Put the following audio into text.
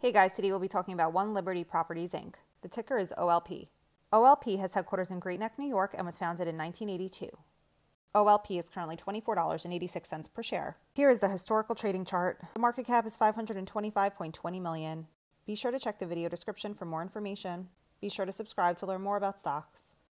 Hey guys, today we'll be talking about One Liberty Properties Inc. The ticker is OLP. OLP has headquarters in Great Neck, New York and was founded in 1982. OLP is currently $24.86 per share. Here is the historical trading chart. The market cap is 525.20 million. Be sure to check the video description for more information. Be sure to subscribe to learn more about stocks.